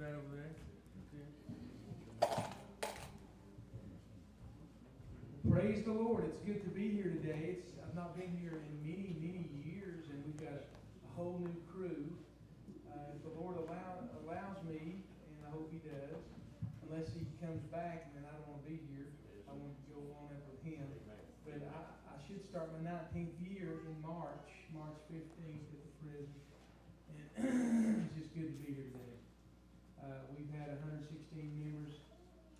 right over there. Praise the Lord. It's good to be here today. It's, I've not been here in many, many years, and we've got a, whole new crew. Uh, if the Lord allow, allows me, and I hope He does, unless He comes back and then I don't want to be here, I want to go on up with Him. But I, I should start my 19th year in March, March 15th at the prison. And it's just good to be here today. Uh, we've had 116 members,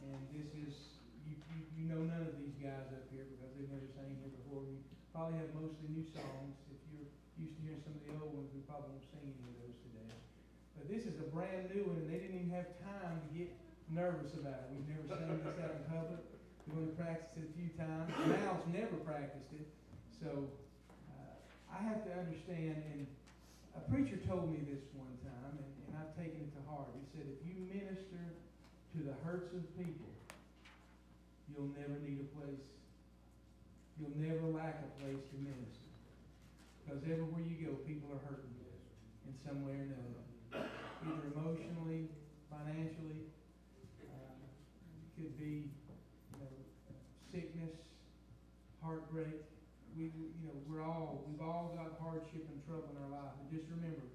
and this is, you, you, you know none of these guys up here because they've never sang here before. We probably have mostly new songs. If you're used to hearing some of the old ones, we probably won't sing any of those today. But this is a brand new one, and they didn't even have time to get nervous about it. We've never sang this out in public. We only practiced it a few times. Mal's never practiced it. So uh, I have to understand, and a preacher told me this one time, and, and I've taken it to heart. He said, if you minister to the hurts of people, you'll never need a place. You'll never lack a place to minister. Because everywhere you go, people are hurting in some way or another. Either emotionally, financially, uh, it could be you know, sickness, heartbreak. We, you know, we're all, we've all got hardship and trouble in our life. And just remember,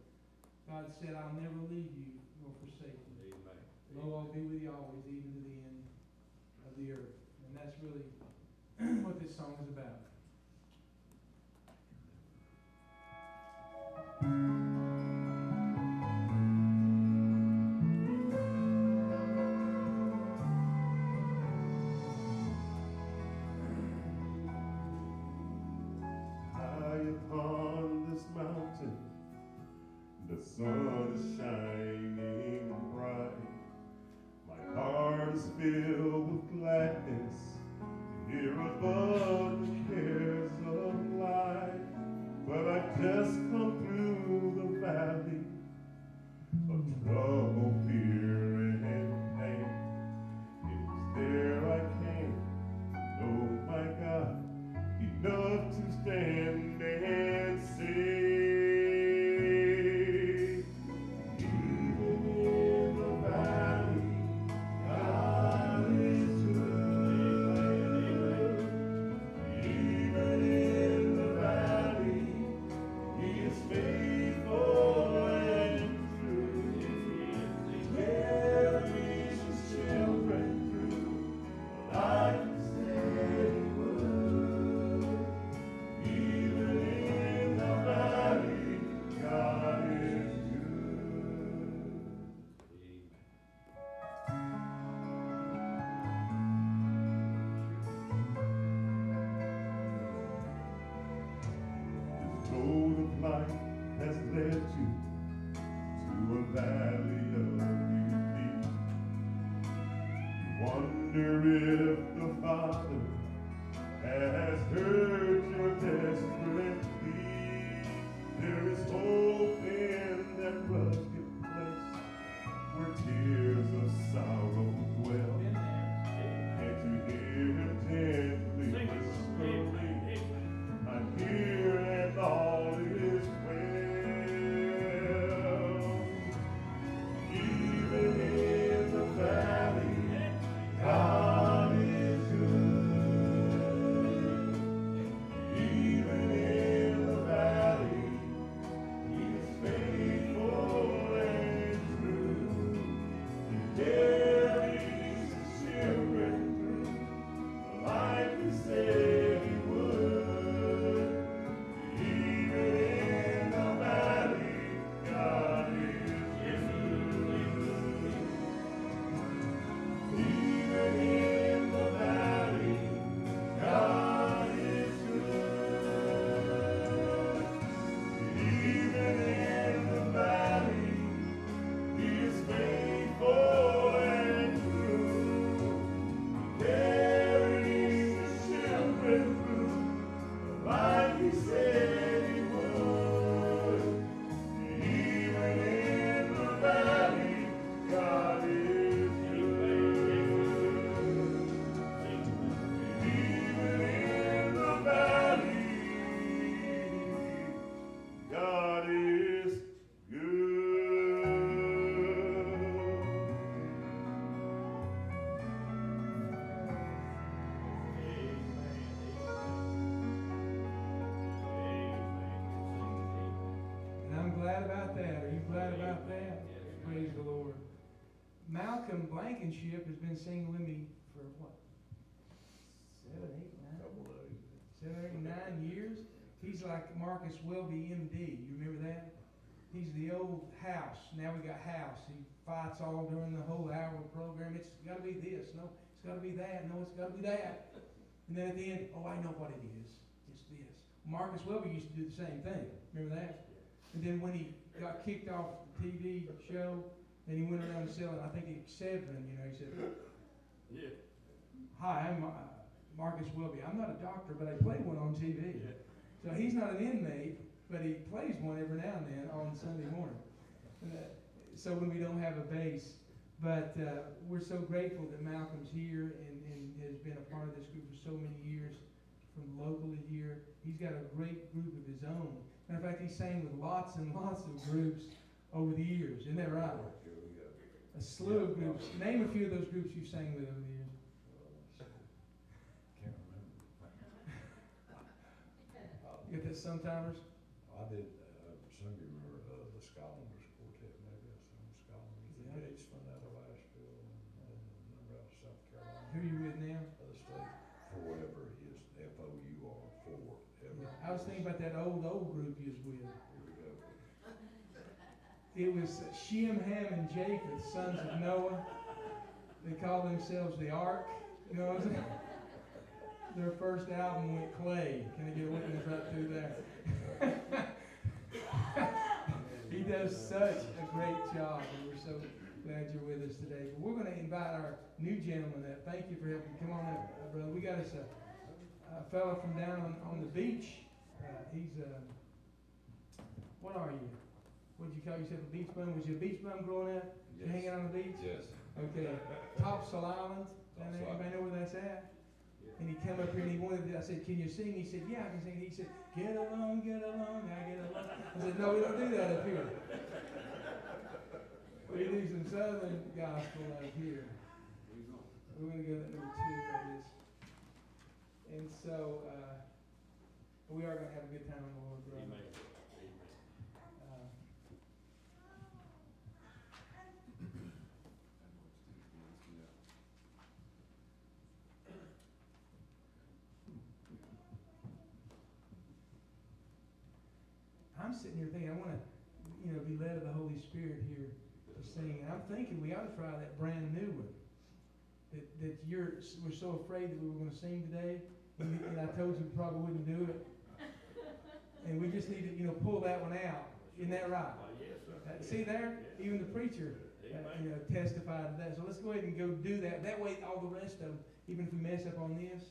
God said, I'll never leave you nor forsake you. Amen. Lo, I'll be with you always, even to the end of the earth. And that's really what this song is about. What? Seven, eight, nine? Couple of days. seven, eight, nine years. He's like Marcus Welby, MD. You remember that? He's the old house. Now we got house. He fights all during the whole hour program. It's got to be this. No, it's got to be that. No, it's got to be that. And then at the end, oh, I know what it is. It's this. Marcus Welby used to do the same thing. Remember that? And then when he got kicked off the TV show, and he went around selling, I think he seven, you know, he said, Yeah. Hi, I'm uh, Marcus Welby. I'm not a doctor, but I play one on TV. So he's not an inmate, but he plays one every now and then on Sunday morning. Uh, so when we don't have a base, but uh, we're so grateful that Malcolm's here and, and has been a part of this group for so many years, from locally here. He's got a great group of his own. Matter of fact, he's sang with lots and lots of groups over the years. Isn't that right? A slew of groups. Name a few of those groups you sang with over the years. Can't remember. That sometimers? I did, uh, some of you remember, uh, the Scoundrels Quartet, maybe I sung the Scoundrels, the Yeah. Gatesman out of Asheville, and, and a number out of South Carolina. Who are you with now? The state, forever is F O U R, forever. I was thinking about that old, old group you was with. Here we go. It was Shem, Ham, and Japheth, sons of Noah. They called themselves the Ark. You know what I'm saying? Their first album went clay. Can I get a witness right through there? he does such a great job, and we're so glad you're with us today. But we're going to invite our new gentleman up. Thank you for helping. Come on up, uh, brother. We got us a, a fella from down on, on the beach. Uh, he's uh, what are you? What did you call yourself? A beach bum? Was you a beach bum growing up? You hanging on the beach? Yes. Okay. Topsail Island. Topsail. Anybody know where that's at? And he came up here and he wanted. To, I said, "Can you sing?" He said, "Yeah, I can sing." He said, "Get along, get along, I get along." I said, "No, we don't do that up here. We do some southern gospel up here." We're gonna go to number two, that is. And so, uh, we are gonna have a good time in the Lord. Amen. Uh, I'm sitting here thinking, I want to, you know, be led of the Holy Spirit here to sing. And I'm thinking we ought to try that brand new one. That, that you're, we're so afraid that we were going to sing today, and, I told you we probably wouldn't do it. And we just need to, you know, pull that one out. Isn't that right? Oh, yes. Uh, See there, even the preacher, uh, you know, testified to that. So let's go ahead and go do that. That way, all the rest of them, even if we mess up on this,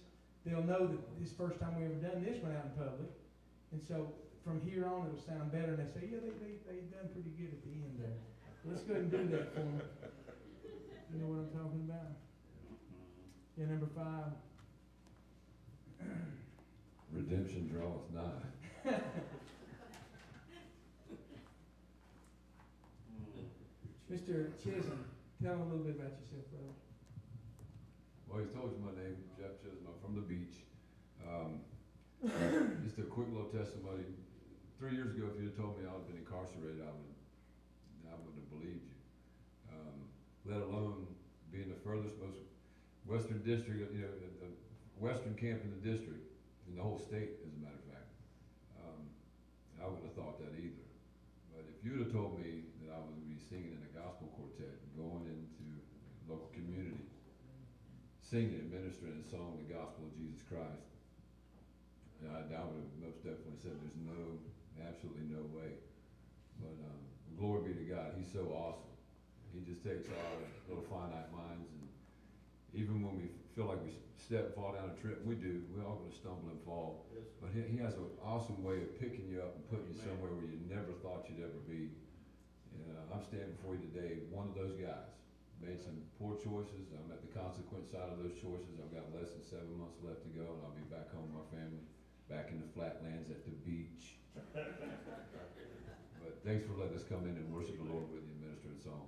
they'll know that this is the first time we ever done this one out in public. And so from here on, it'll sound better. And they say, yeah, they, they, they done pretty good at the end there. Let's go ahead and do that for them. You know what I'm talking about? Yeah, number five. Redemption draweth nigh. Mr. Chisholm, tell them a little bit about yourself, brother. Well, he told you my name, Jeff Chisholm, I'm from the beach. Um, just a quick little testimony. Three years ago, if you'd have told me I would have been incarcerated, I would, I wouldn't have believed you. Um, let alone being the furthest most western district, you know, the, western camp in the district, in the whole state, as a matter of fact. Um, I wouldn't have thought that either. But if you'd have told me that I would be singing in a gospel quartet, going into local community, singing and ministering and song the gospel of Jesus Christ. I, I would have most definitely said there's no, absolutely no way. But um, glory be to God, He's so awesome. He just takes our little finite minds and even when we feel like we step and fall down a trip, we do, we're all gonna stumble and fall. Yes, But he, he has an awesome way of picking you up and putting you Amen. somewhere where you never thought you'd ever be. And uh, I'm standing before you today, one of those guys. Made some poor choices. I'm at the consequence side of those choices. I've got less than seven months left to go, and I'll be back home with my family, back in the flatlands at the beach. But thanks for letting us come in and worship the Lord with you, and minister in song.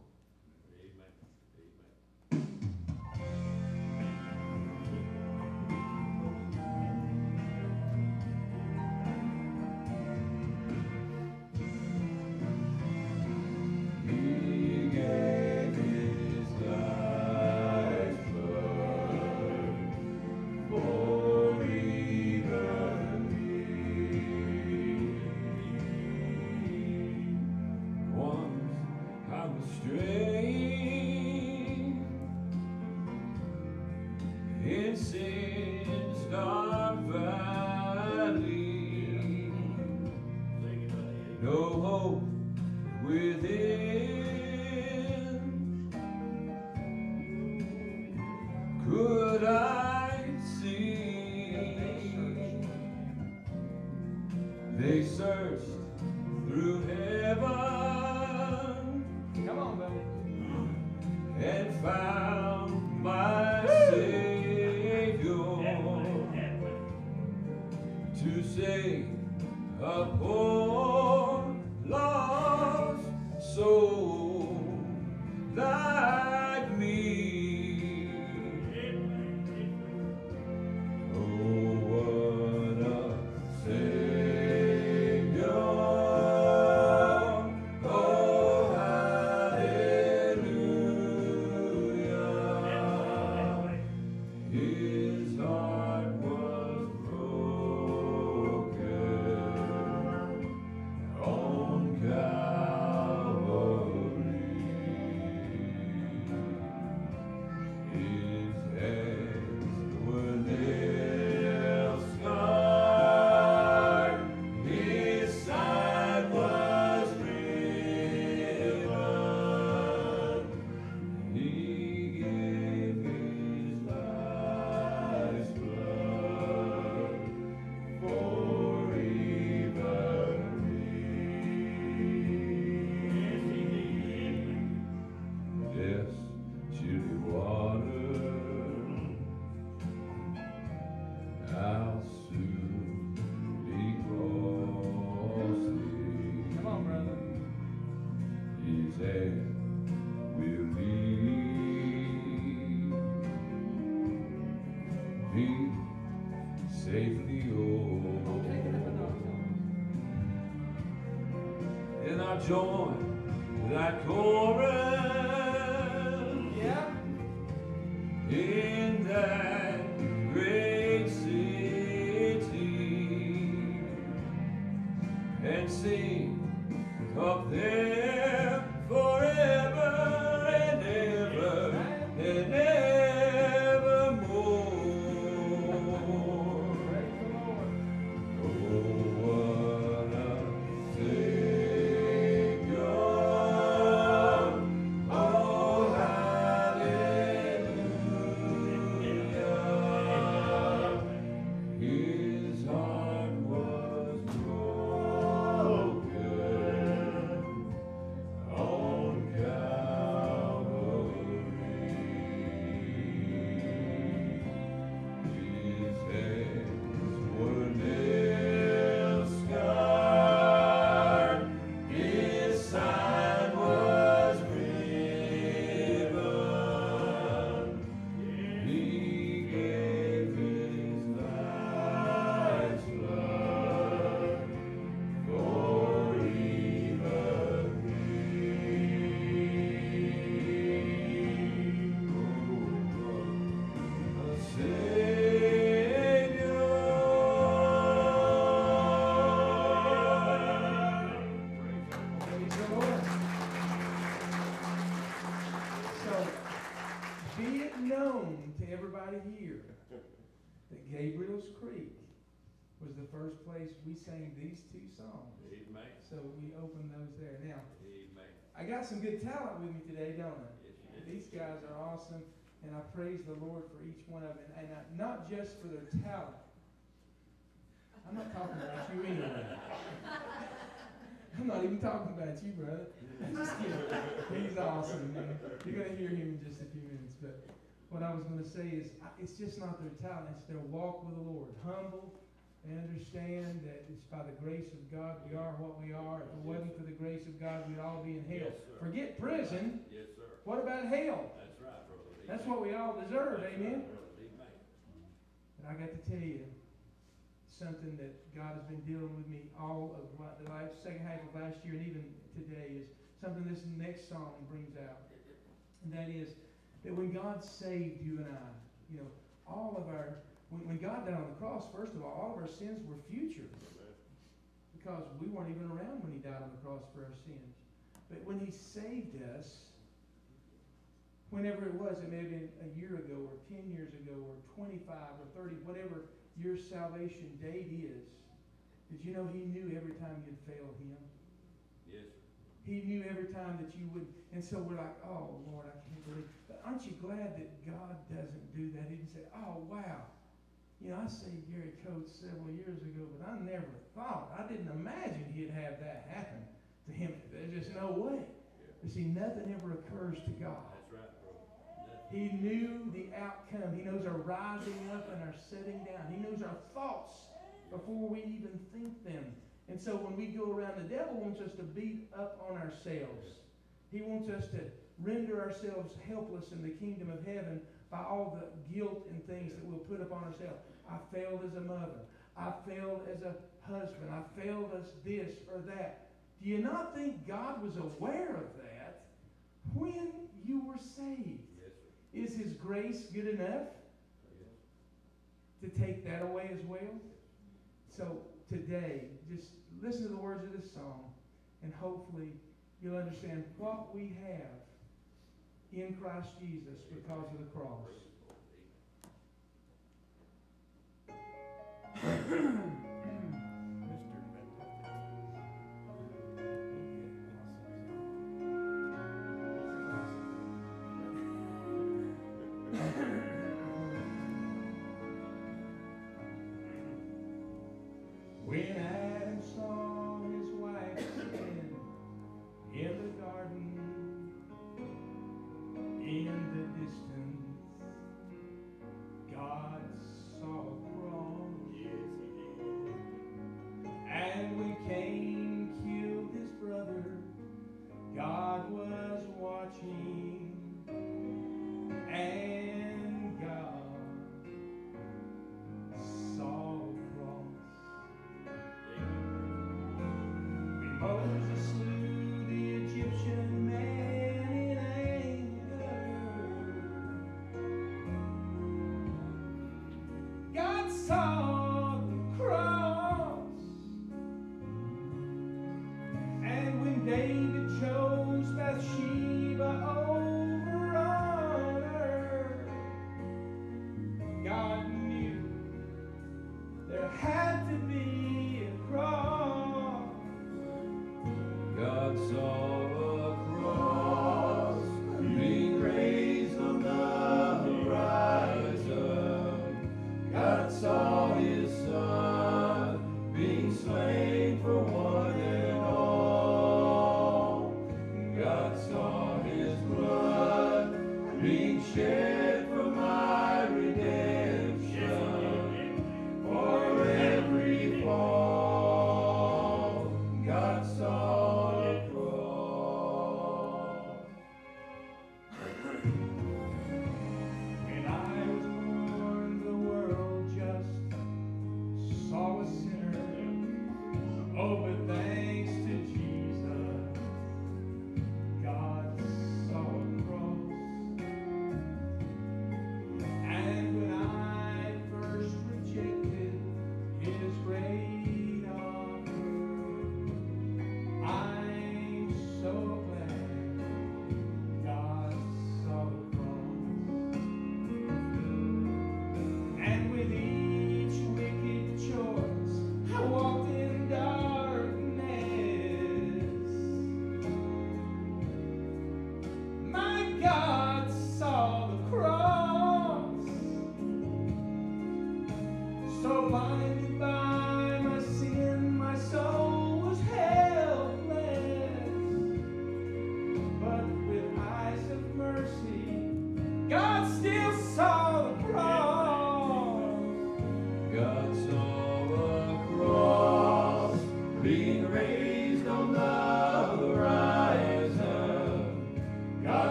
정 Gabriel's Creek was the first place we sang these two songs. Amen. So we opened those there. Now, Amen. I got some good talent with me today, don't I? Yes. These guys are awesome, and I praise the Lord for each one of them, and I, not just for their talent. I'm not talking about you anyway. I'm not even talking about you, brother. I'm just kidding. He's awesome, man. You're gonna hear him in just a few minutes, but what I was gonna say is, it's just not their talent; it's their walk with the Lord. Humble, and understand that it's by the grace of God we are what we are. If it wasn't for the grace of God, we'd all be in hell. Yes. Forget prison. Yes, sir. What about hell? That's right, brother. That's what we all deserve, That's amen? right. But I got to tell you, something that God has been dealing with me all of la- the last, second half of last year and even today is something this next song brings out. And that is that when God saved you and I, you know, all of our, when, when God died on the cross, first of all, all of our sins were future because we weren't even around when he died on the cross for our sins. But when he saved us, whenever it was, it may have been a year ago or ten years ago or twenty-five or thirty, whatever your salvation date is, did you know he knew every time you'd fail him? He knew every time that you would, and so we're like, oh Lord, I can't believe. But aren't you glad that God doesn't do that? He didn't say, oh wow, you know, I saved Gary Coates several years ago, but I never thought, I didn't imagine he'd have that happen to him. There's just no way. You see, nothing ever occurs to God. That's right, bro. He knew the outcome. He knows our rising up and our setting down. He knows our thoughts before we even think them. And so when we go around, the devil wants us to beat up on ourselves. He wants us to render ourselves helpless in the kingdom of heaven by all the guilt and things that we'll put upon ourselves. I failed as a mother. I failed as a husband. I failed as this or that. Do you not think God was aware of that when you were saved? Yes. Is His grace good enough Yes. to take that away as well? So today, just listen to the words of this song, and hopefully you'll understand what we have in Christ Jesus because of the cross.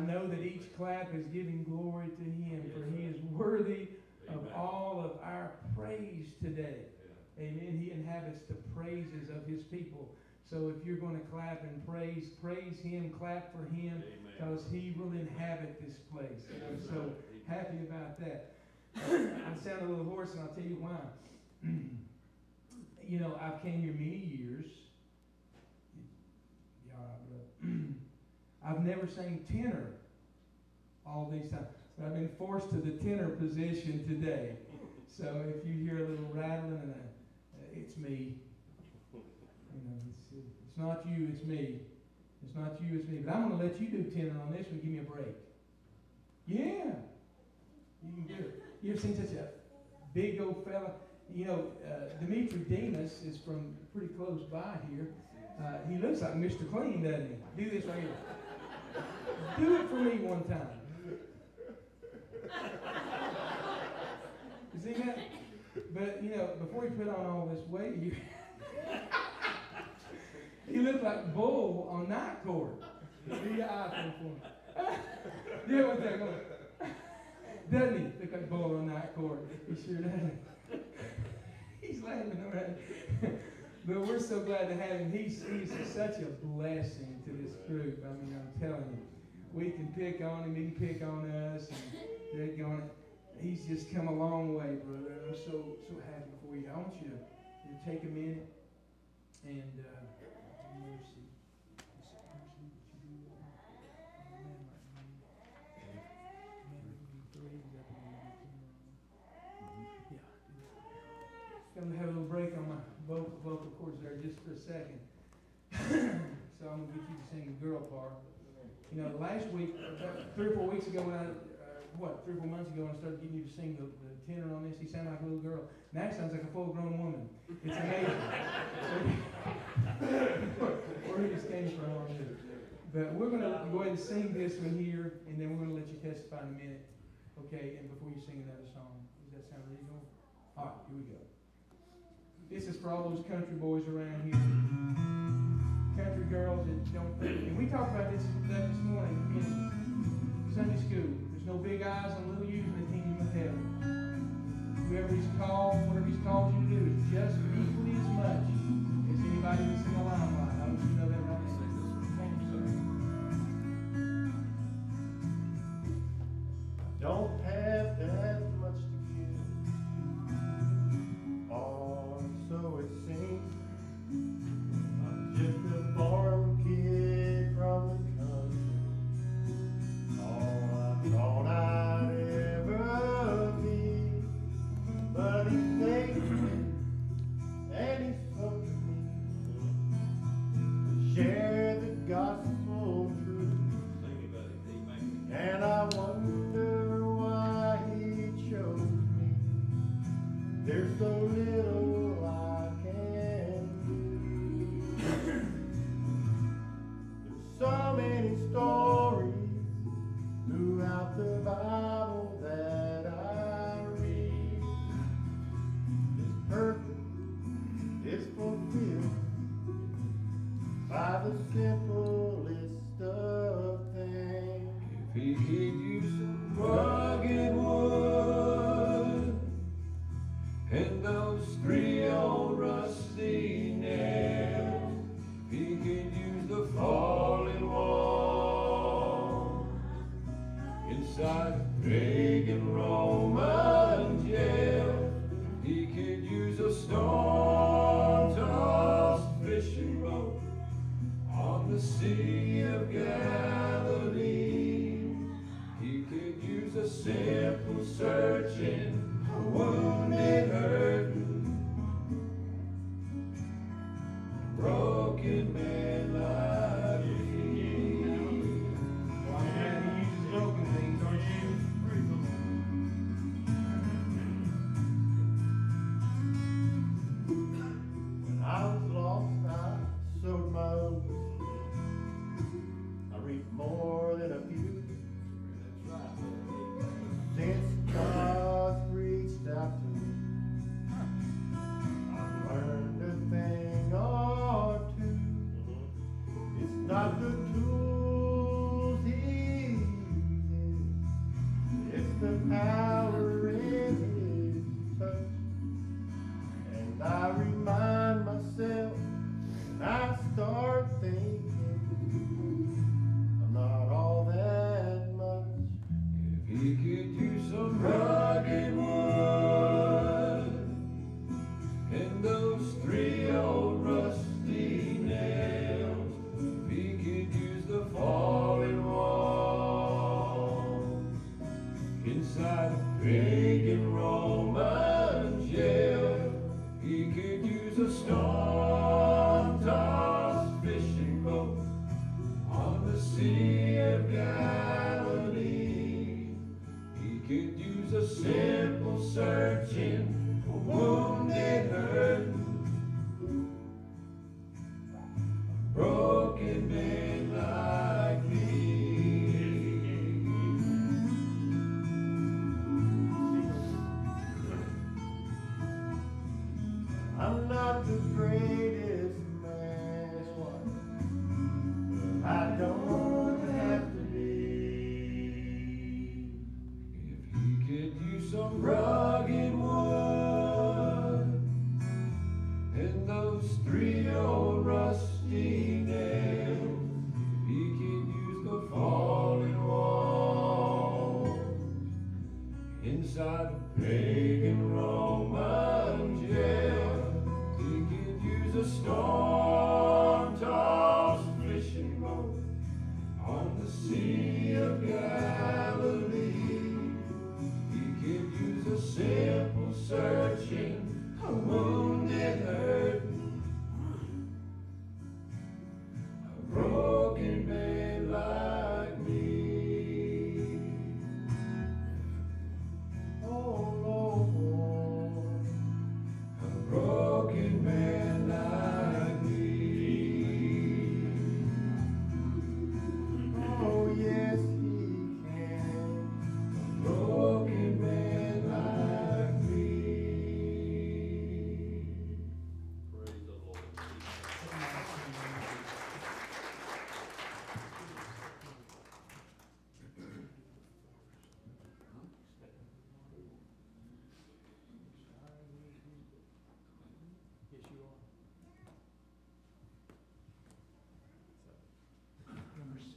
I know that each clap is giving glory to Him, for He is worthy of all of our praise today. Amen. He inhabits the praises of His people. So if you're going to clap and praise, praise Him, clap for Him, because He will inhabit this place. I'm so happy about that. I sound a little hoarse, and I'll tell you why. you know, I've came here many years. Yeah, but I've never sang tenor all these times. But I've been forced to the tenor position today. So if you hear a little rattling, and a, it's me. You know, it's, it's not you, it's me. It's not you, it's me. But I'm going to let you do tenor on this one. Give me a break. Yeah. You can do it. You ever seen such a big old fella? You know, uh, Dimitri Demas is from pretty close by here. Uh, he looks like Mr. Clean, doesn't he? Do this right here. Do it for me one time. You see that? But you know, before he put on all this weight, you he looked like Bull on night court. Do your eye for me. Do it one time. Go on. Doesn't he look like Bull on night court? He sure does. He's laughing right. But we're so glad to have him. He's he's such a blessing to this group. I mean, I'm telling you, we can pick on him, he can pick on us, and they're going. He's just come a long way, brother. I'm so so happy for you. I want you to, you take a minute and uh, mercy. Gonna have a little break on my vocal, vocal cords there just for a second. so I'm gonna get you to sing the girl part. You know, last week, three or four weeks ago, when I, uh, what, three or four months ago, when I started getting you to sing the, the tenor on this, he sounded like a little girl. Now he sounds like a full-grown woman. It's amazing. Where he just came from. But we're gonna go ahead and sing this one here, and then we're gonna let you testify in a minute, okay? And before you sing another song, does that sound reasonable? All right, here we go. This is for all those country boys around here, country girls that don't think. And we talked about this this morning in Sunday school. There's no big eyes and little U's in the kingdom of heaven. Whoever he's called, whatever he's called you to do, is just equally as much as anybody that's in the limelight.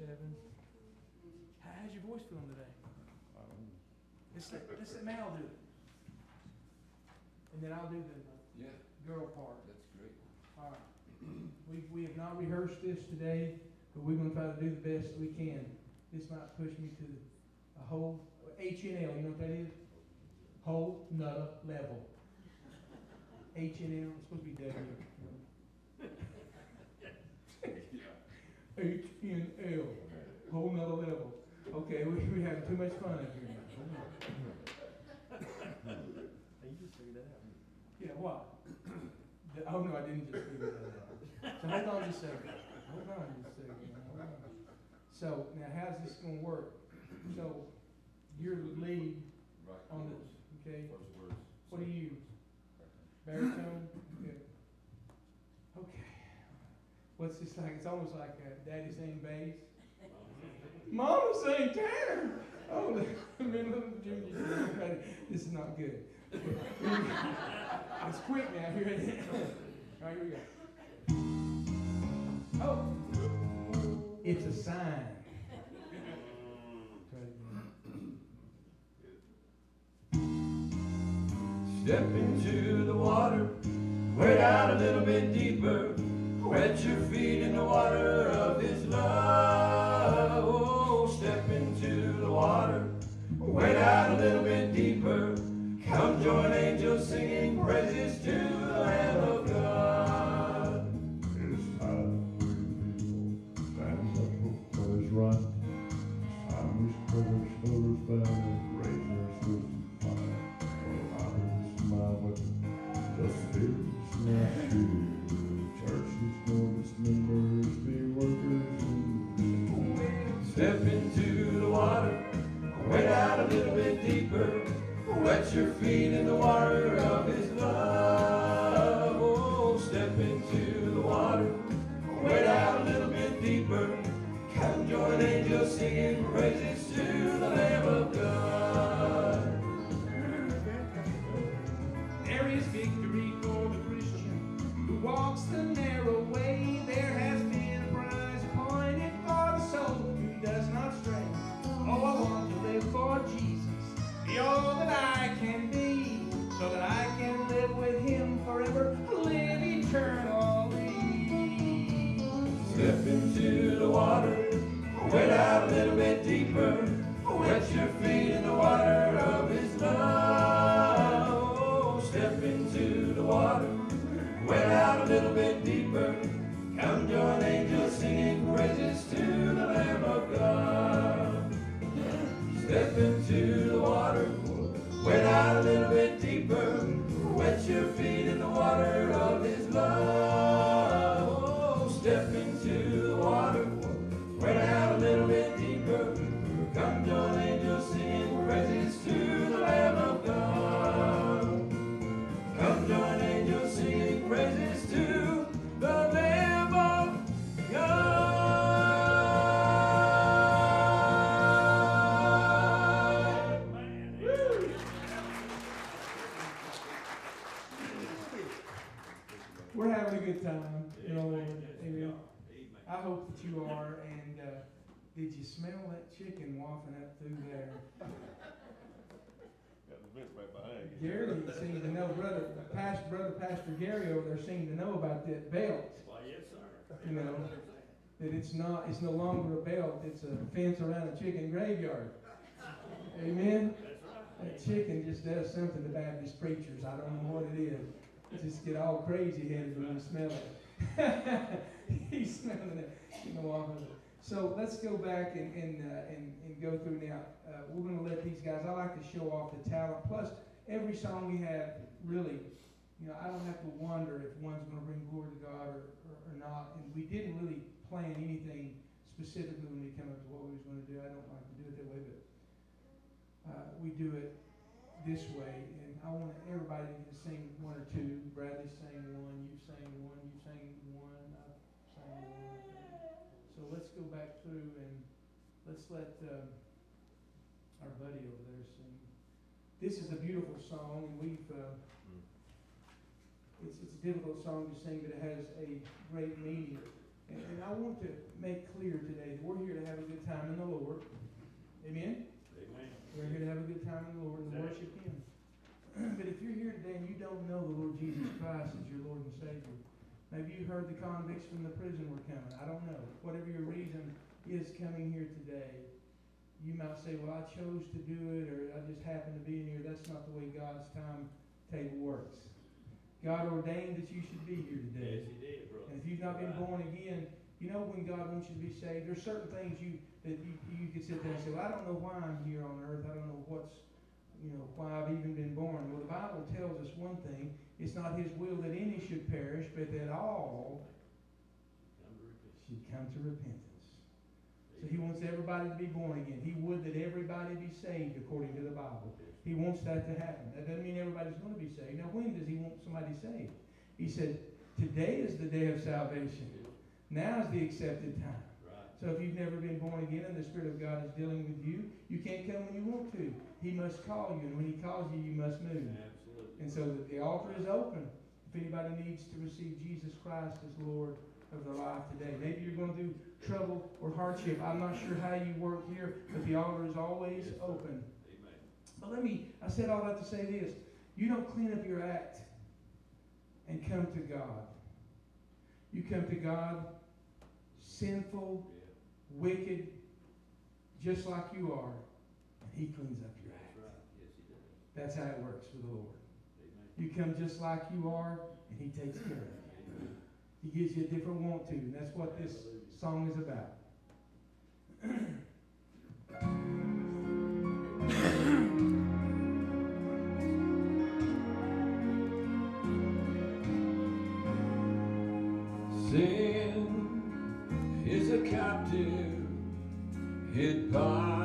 Seven. How- How's your voice feeling today? Um, let's let, let's let Mal do it. And then I'll do the Yeah, girl part. that's great. All right. We, we have not rehearsed this today, but we're gonna try to do the best we can. This might push me to a whole, H and L, you know what that is? Whole nutta level. H and L, it's supposed to be W. H and L, whole nutta level. Okay, we, we having too much fun up here now. You just figured that out. Yeah, what? The- Oh, no, I didn't just figure that out. So hold on just a second. Hold on just a second. now, hold on. So now how's this gonna work? So you're the lead Right. on the, okay, what do you, baritone? Okay. Okay. What's this like? It's almost like uh, daddy saying bass. Mama saying tenor. Oh, the junior, this is not good. It's quick now, here it is. All right, here we go. Oh, it's a sign. Step into the water, wade out a little bit deeper. Wet your feet in the water of His love. Oh, step into the water, wade out a little bit deeper. Come join angels singing praises to Wet your feet in the water of His love. Oh, step into the water, wade out a little bit deeper. Come join angels singing praises to the Lamb did you smell that chicken wafting up through there? Got the vent right behind you. Gary seemed to know, brother, past, brother Pastor Gary over there seemed to know about that belt, Why, yes, sir. you know, that it's not, it's no longer a belt, it's a fence around a chicken graveyard. Amen? That chicken just does something to Baptist preachers, I don't know what it is. Just get all crazy headed when you smell it. He's smelling it, you know, off of it. So let's go back and, and, uh, and, and go through now. Uh, we're gonna let these guys, I like to show off the talent, plus every song we have, really, you know, I don't have to wonder if one's gonna bring glory to God or, or, or not. And we didn't really plan anything specifically when we came up to what we was gonna do. I don't like to do it that way, but, uh, we do it this way, and I want everybody to sing one or two. Bradley sang one, you sang one, I sang one. I think. So let's go back through and let's let um, our buddy over there sing. This is a beautiful song, and we've. Uh, it's, it's a difficult song to sing, but it has a great meaning. And, and I want to make clear today that we're here to have a good time in the Lord. Amen. Amen. We're here to have a good time in the Lord and to worship Him. But if you're here today and you don't know the Lord Jesus Christ as your Lord and Savior, maybe you heard the convicts from the prison were coming. I don't know. Whatever your reason is coming here today, you might say, well, I chose to do it or I just happened to be in here. That's not the way God's timetable works. God ordained that you should be here today. Yes, he did, brother. And if you've not been born again, you know when God wants you to be saved, there's certain things you that you, you could sit there and say, Well, I don't know why I'm here on earth. I don't know what's you know, why I've even been born. Well the Bible tells us one thing, it's not his will that any should perish, but that all Come should come to repentance. So he wants everybody to be born again. He would that everybody be saved according to the Bible. He wants that to happen. That doesn't mean everybody's going to be saved. Now, when does he want somebody saved? He said, Today is the day of salvation. Now is the accepted time. So if you've never been born again and the Spirit of God is dealing with you, you can't come when you want to. He must call you, and when he calls you, you must move. Absolutely. And so the, the altar is open. If anybody needs to receive Jesus Christ as Lord of their life today, maybe you're going through trouble or hardship. I'm not sure how you work here, but the altar is always open. Amen. But let me, I said all that to say this. You don't clean up your act and come to God. You come to God sinful, Yeah. wicked, just like you are, and He cleans up your That's act. right. Yes, he does. That's how it works with the Lord. Amen. You come just like you are, and He takes care of you. He gives you a different want to, and that's what this song is about. Sin is a captive, it binds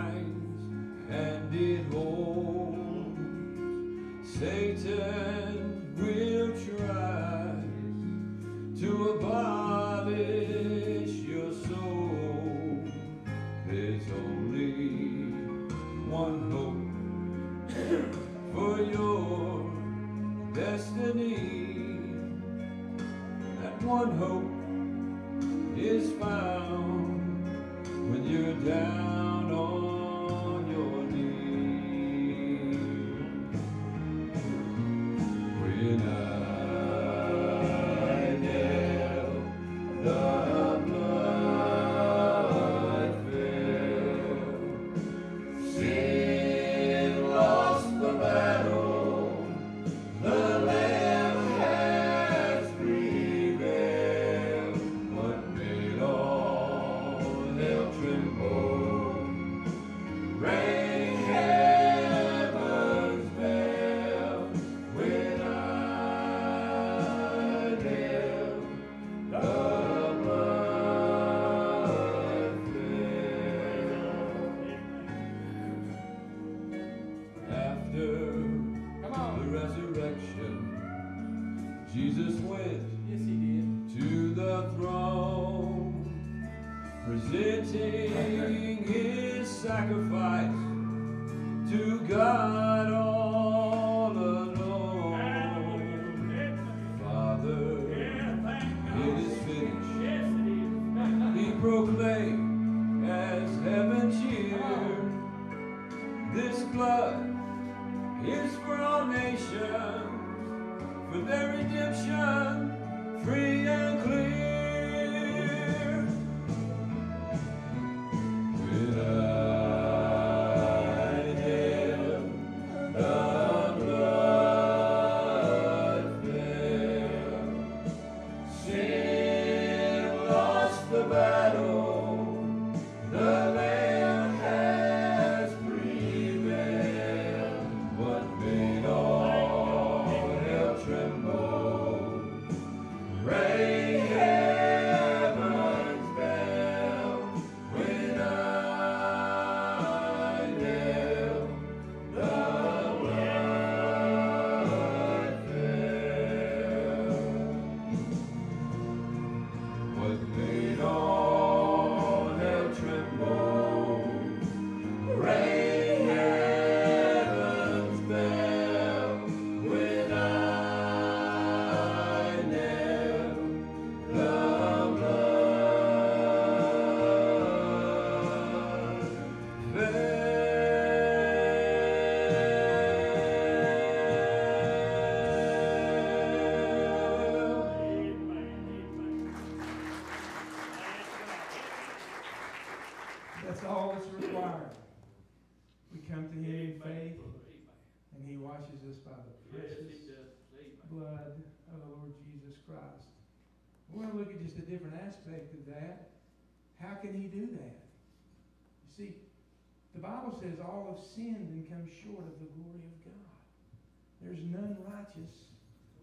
righteous,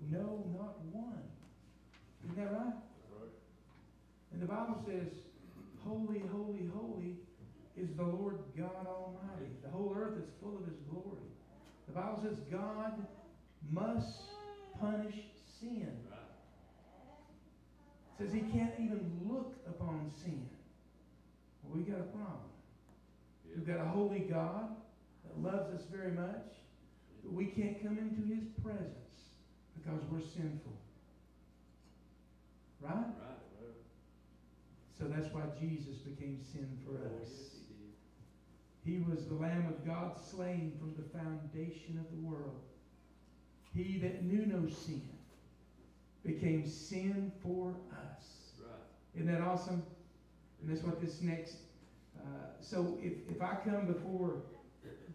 no, not one. Isn't that right? And the Bible says, Holy, holy, holy is the Lord God Almighty. The whole earth is full of His glory. The Bible says God must punish sin. Says He can't even look upon sin. Well, we got a problem. We've got a holy God that loves us very much, we can't come into His presence because we're sinful. Right? Right. So that's why Jesus became sin for us. He was the Lamb of God slain from the foundation of the world. He that knew no sin became sin for us. Isn't that awesome? And that's what this next. Uh, so if, if I come before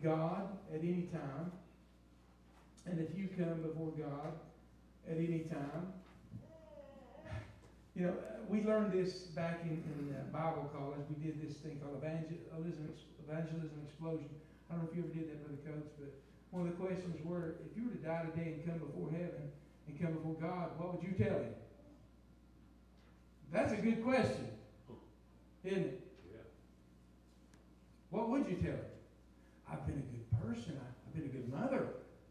God at any time, and if you come before God at any time, you know, we learned this back in, in uh, Bible college. We did this thing called evangelism, evangelism explosion. I don't know if you ever did that, Brother Coates, but one of the questions were, if you were to die today and come before heaven and come before God, what would you tell him? That's a good question, isn't it? Yeah. What would you tell him? I've been a good person. I- I've been a good mother.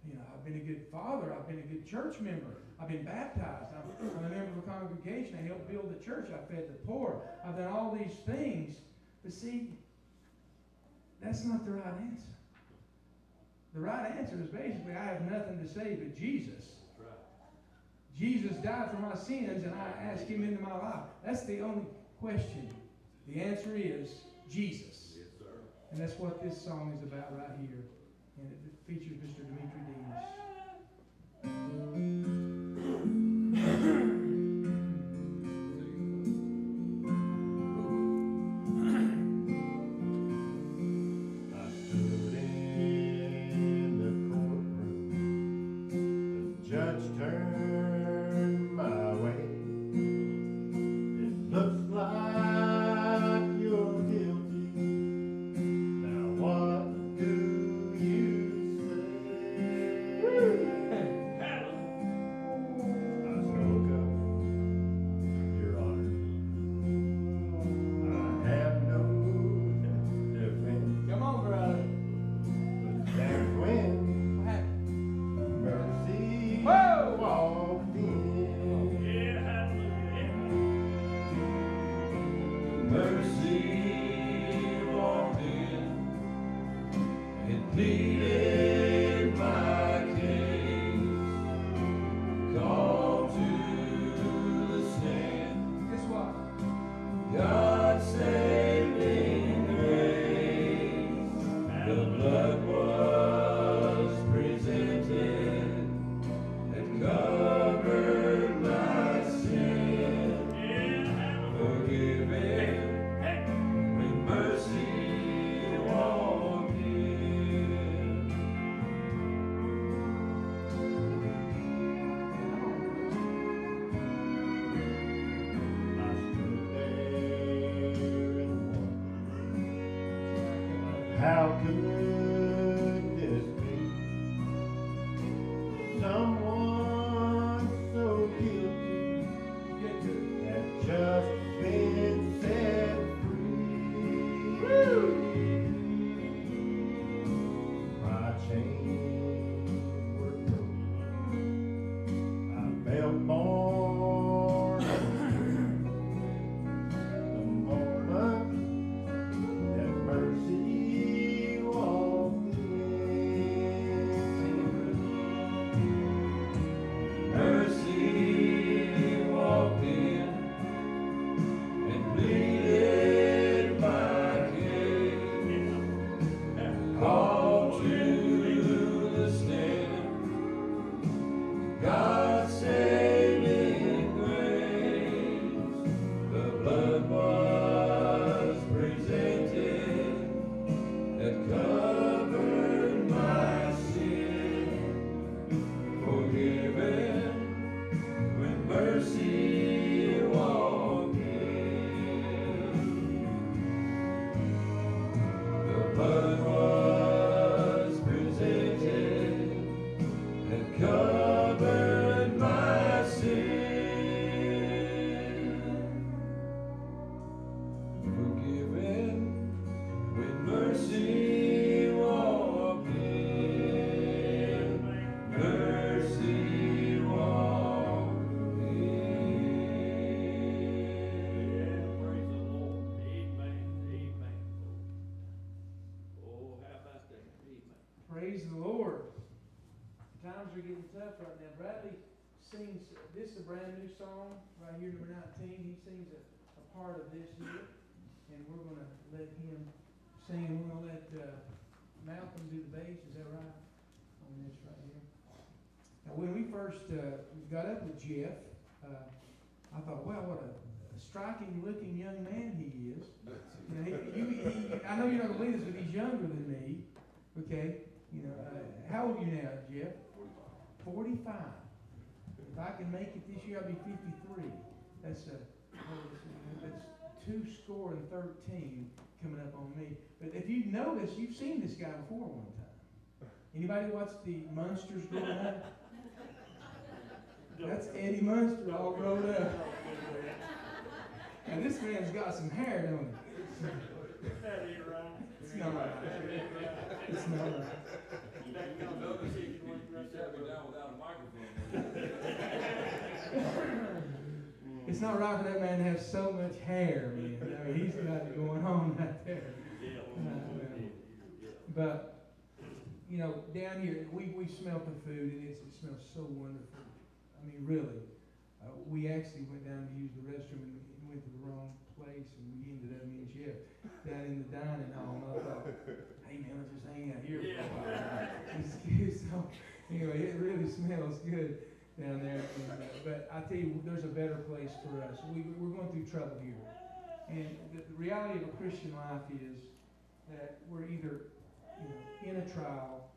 You know, I've been a good father. I've been a good church member. I've been baptized. I'm, I'm a member of a congregation. I helped build the church. I fed the poor. I've done all these things. But see, that's not the right answer. The right answer is basically, I have nothing to say but Jesus. Jesus died for my sins, and I ask Him into my life. That's the only question. The answer is Jesus. And that's what this song is about right here. Features Mr. Dimitri Demas. right now. Bradley sings, this is a brand new song, right here, number nineteen. He sings a, a part of this here. And we're gonna let him sing. We're gonna let, uh, Malcolm do the bass, is that right? On this right here. Now, when we first, uh, got up with Jeff, uh, I thought, well, what a striking looking young man he is. He, you, he, I know you're not gonna believe this, but he's younger than me, okay? You know, uh, how old are you now, Jeff? Forty-five. If I can make it this year, I'll be fifty-three. That's a, let's see, that's two score and thirteen coming up on me. But if you've noticed, you've seen this guy before one time. Anybody watch the Munsters growing up? That's Eddie Munster all grown up. And this man's got some hair, don't he? That ain't right. It's not right. It's not right. Notice he, he, he sat me down without a microphone. It's not right for that man to have so much hair, man. I mean, he's got it going on right there. Yeah. But, you know, down here, we, we smelt the food and it's, it smells so wonderful. I mean, really. Uh, we actually went down to use the restroom and went to the wrong place and we ended up, me and Jeff, down in the dining hall. And I thought, hey man, let's just hang out here for a while. It's anyway, it really smells good down there. And, uh, but I tell you, there's a better place for us. We, we're going through trouble here. And the, the reality of a Christian life is that we're either you know, in a trial,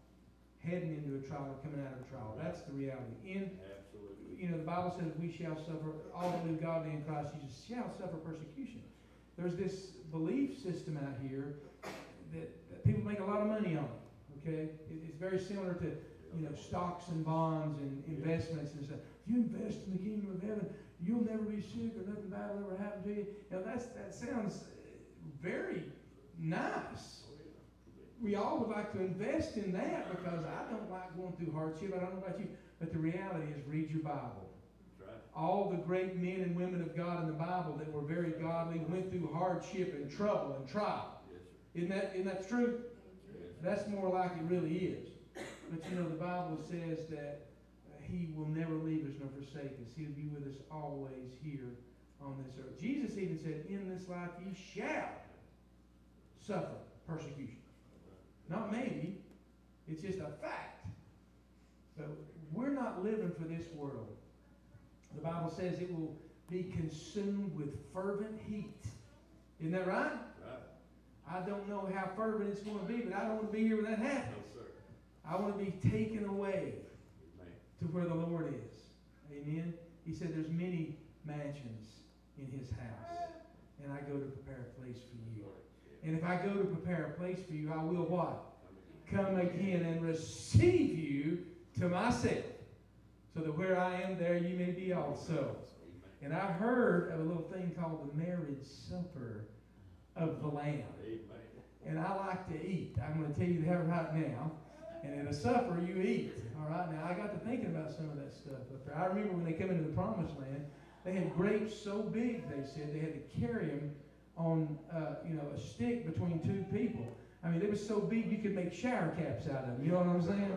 heading into a trial, or coming out of a trial. That's the reality. In Absolutely. you know, the Bible says we shall suffer, all that live godly in Christ Jesus shall suffer persecution. There's this belief system out here that, that people make a lot of money on, okay? It, it's very similar to, you know, stocks and bonds and investments and stuff. If you invest in the kingdom of heaven, you'll never be sick or nothing bad will ever happen to you. Now, that's, that sounds uh, very nice. We all would like to invest in that because I don't like going through hardship. I don't know about you. But the reality is, read your Bible. Right. All the great men and women of God in the Bible that were very godly went through hardship and trouble and trial. Yes, sir. Isn't that, isn't that true? Yes, That's more like it really is. But you know, the Bible says that He will never leave us nor forsake us. He'll be with us always here on this earth. Jesus even said, In this life you shall suffer persecution. Not maybe, it's just a fact. But we're not living for this world. The Bible says it will be consumed with fervent heat. Isn't that right? Right. I don't know how fervent it's going to be, but I don't want to be here when that No, happens. sir. I want to be taken away Amen. to where the Lord is. Amen. He said there's many mansions in his house. And I go to prepare a place for you. And if I go to prepare a place for you, I will what? Come again and receive you to myself. So that where I am, there you may be also. And I heard of a little thing called the marriage supper of the Lamb. And I like to eat. I'm going to tell you that right now. And at a supper, you eat. All right. Now I got to thinking about some of that stuff. I remember when they come into the Promised Land, they had grapes so big. They said they had to carry them on, uh, you know, a stick between two people. I mean, they were so big you could make shower caps out of them. You know what I'm saying?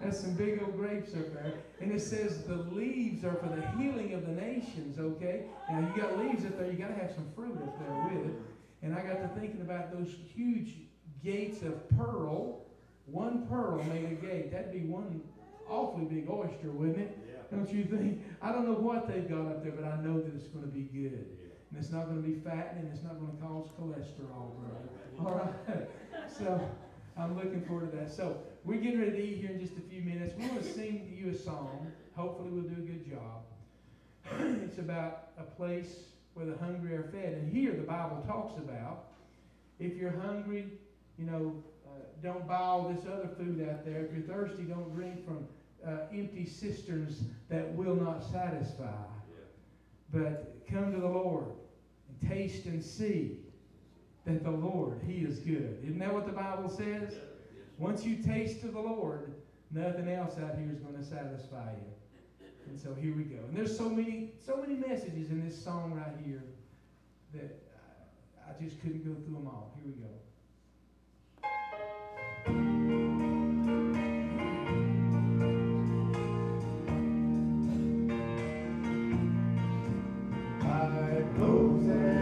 That's some big old grapes up there. And it says the leaves are for the healing of the nations, okay? Now, you got leaves up there, you got to have some fruit up there with it. And I got to thinking about those huge gates of pearl. One pearl made a gate. That'd be one awfully big oyster, wouldn't it? Yeah. Don't you think? I don't know what they've got up there, but I know that it's going to be good. And it's not going to be fattening. It's not going to cause cholesterol, brother. All right. So I'm looking forward to that. So we're getting ready to eat here in just a few minutes. We want to sing you a song. Hopefully we'll do a good job. it's about a place where the hungry are fed. And here the Bible talks about if you're hungry, you know, don't buy all this other food out there. If you're thirsty, don't drink from uh, empty cisterns that will not satisfy. But come to the Lord and taste and see that the Lord, He is good. Isn't that what the Bible says? Once you taste of the Lord, nothing else out here is going to satisfy you. And so here we go. And there's so many, so many messages in this song right here that I, I just couldn't go through them all. Here we go. I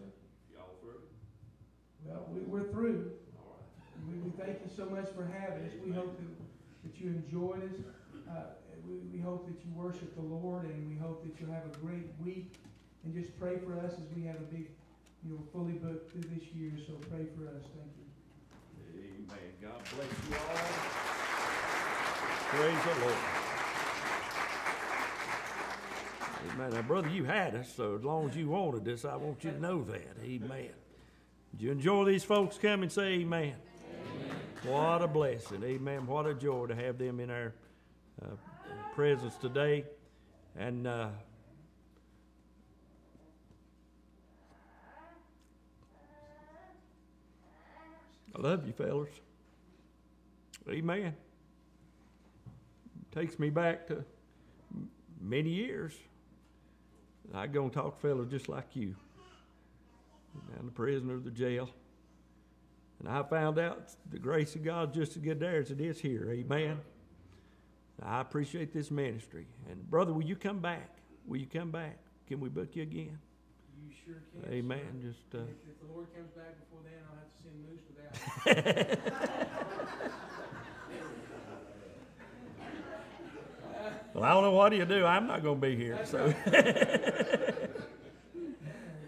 Well, we, we're through. All right. We, we thank you so much for having us. We hope that, that you enjoyed us. Uh, we, we hope that you worship the Lord and we hope that you'll have a great week. And just pray for us as we have a big, you know, fully booked through this year, so pray for us. Thank you. Amen. God bless you all. Praise the Lord. Amen. Now, brother, you had us, so as long as you wanted this, I want you to know that. Amen. Did you enjoy these folks coming? Say amen. What a blessing. Amen. What a joy to have them in our uh, presence today. And uh, I love you, fellas. Amen. Takes me back to many years. I go and talk to fellas just like you. Down the prison or the jail. And I found out the grace of God just as good there as it is here. Amen. I appreciate this ministry. And brother, will you come back? Will you come back? Can we book you again? You sure can. Amen. sir. Just uh, If, if the Lord comes back before then, I'll have to send Moose without. Well, I don't know what do you do. I'm not going to be here. So,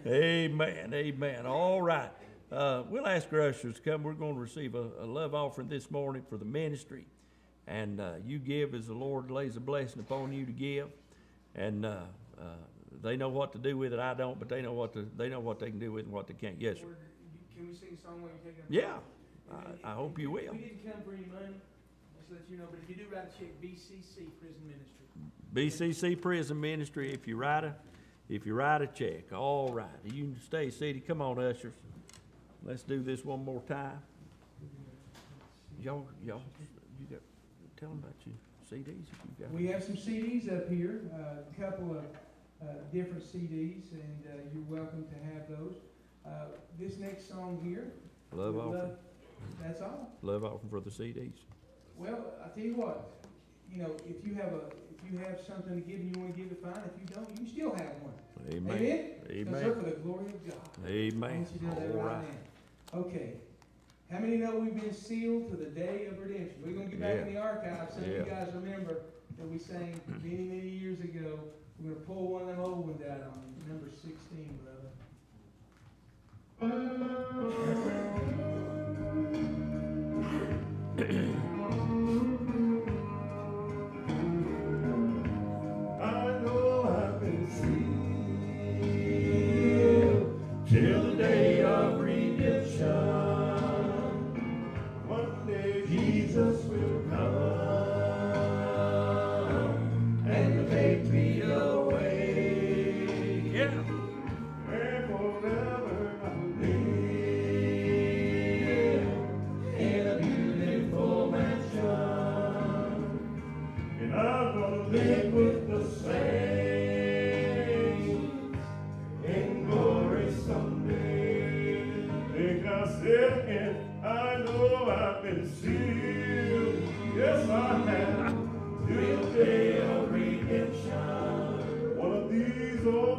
amen, amen. All right. Uh, we'll ask our ushers to come. We're going to receive a, a love offering this morning for the ministry. And uh, you give as the Lord lays a blessing upon you to give. And uh, uh, they know what to do with it. I don't, but they know what to, they know what they can do with it and what they can't. Yes, sir. Can we sing a song while you're taking Yeah. I, I hope you will. We didn't come for any money, just let you know, but if you do write a check, BCC Prison Ministry. BCC Prison Ministry, if you write a, if you write a check, all right. You can stay seated. Come on, ushers. Let's do this one more time. Y'all, y'all, you got, tell them about your CDs if you got. We have some CDs up here, uh, a couple of uh, different CDs, and uh, you're welcome to have those. Uh, This next song here. Love Love- offering, That's all. love offering for the CDs. Well, I tell you what, you know, if you have a, you have something to give and you wanna give it, fine. If you don't, you still have one. Amen. Amen? Amen. for the glory of God. Amen. want you to know that All right right. now. Okay. How many know we've been sealed to the day of redemption? We're gonna get back in the archives. Some of you guys remember that we sang many, many years ago. We're gonna pull one of them old ones out on you. Number sixteen, brother.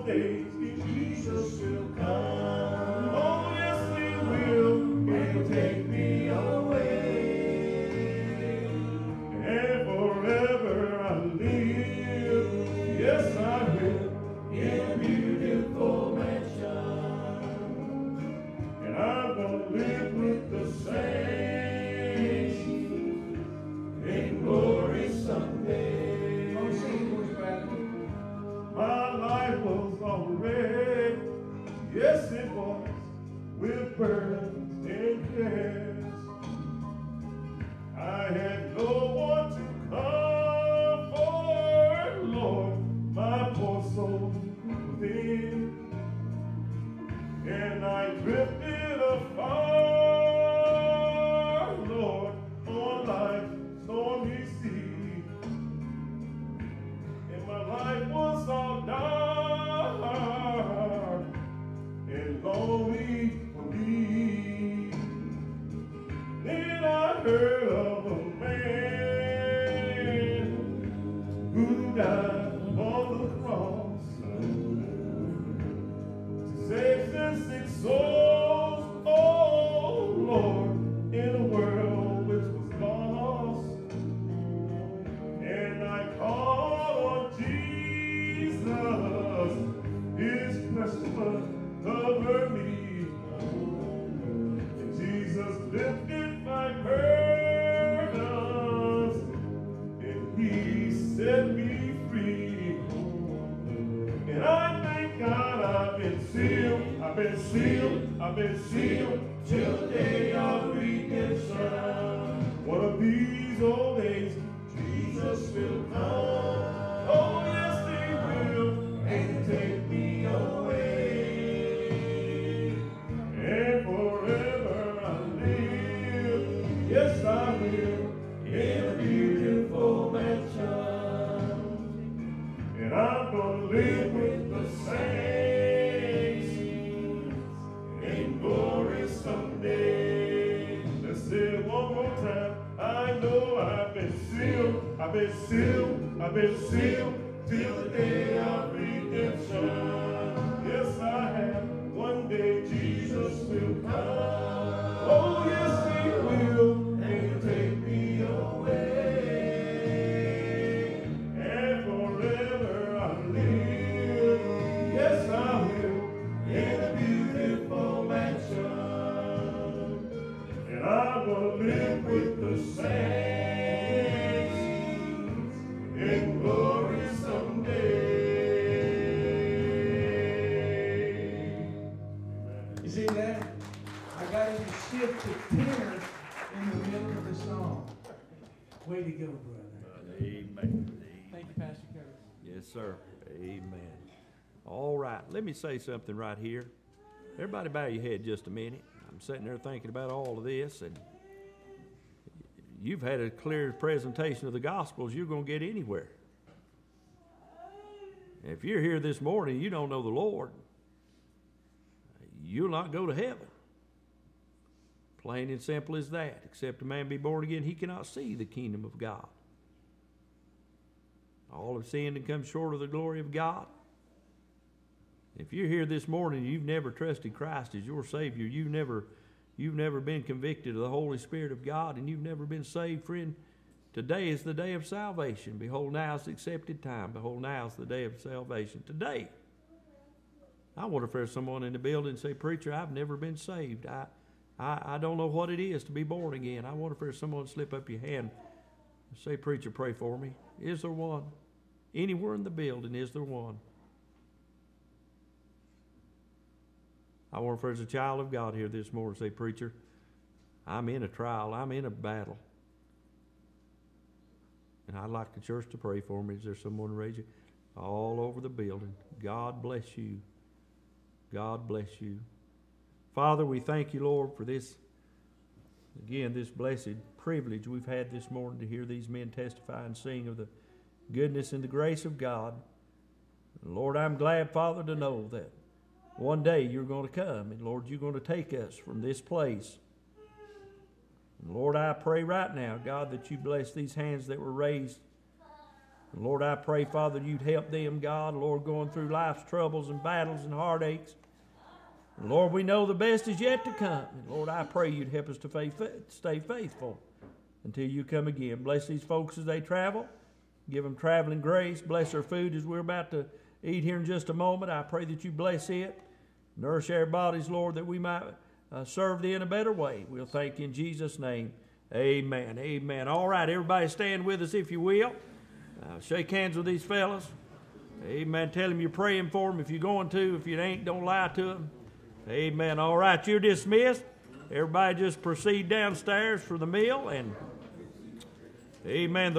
days, I've been sealed, I've been sealed till the day of redemption. One of these old days, Jesus will come. Say something right here. Everybody bow your head just a minute. I'm sitting there thinking about all of this, and you've had a clear presentation of the Gospels you're going to get anywhere. If you're here this morning, you don't know the Lord, you'll not go to heaven. Plain and simple as that. Except a man be born again, he cannot see the kingdom of God. All have sinned and come short of the glory of God. If you're here this morning and you've never trusted Christ as your Savior, you've never, you've never been convicted of the Holy Spirit of God, and you've never been saved, friend, today is the day of salvation. Behold, now is the accepted time. Behold, now is the day of salvation. Today. I wonder if there's someone in the building say, Preacher, I've never been saved. I, I, I don't know what it is to be born again. I wonder if there's someone slip up your hand and say, Preacher, pray for me. Is there one? Anywhere in the building, is there one? I wonder if there's a child of God here this morning say, Preacher, I'm in a trial, I'm in a battle. And I'd like the church to pray for me. Is there someone raise you? All over the building. God bless you. God bless you. Father, we thank you, Lord, for this, again, this blessed privilege we've had this morning to hear these men testify and sing of the goodness and the grace of God. Lord, I'm glad, Father, to know that one day you're going to come, and Lord, you're going to take us from this place. And Lord, I pray right now, God, that you bless these hands that were raised. And Lord, I pray, Father, you'd help them, God, Lord, going through life's troubles and battles and heartaches. And Lord, we know the best is yet to come. And Lord, I pray you'd help us to faith, stay faithful until you come again. Bless these folks as they travel. Give them traveling grace. Bless their food as we're about to eat here in just a moment. I pray that you bless it. Nourish our bodies, Lord, that we might uh, serve thee in a better way. We'll thank you in Jesus' name. Amen. Amen. All right, everybody stand with us if you will. Uh, shake hands with these fellas. Amen. Tell them you're praying for them if you're going to. If you ain't, don't lie to them. Amen. All right, you're dismissed. Everybody just proceed downstairs for the meal and amen.